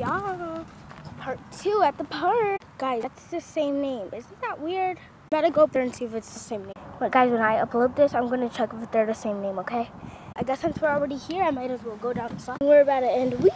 Yeah. Part two at the park. Guys, that's the same name. Isn't that weird? Better go up there and see if it's the same name. But guys, when I upload this, I'm gonna check if they're the same name, okay? I guess since we're already here, I might as well go down the slide. We're about to end. Whee!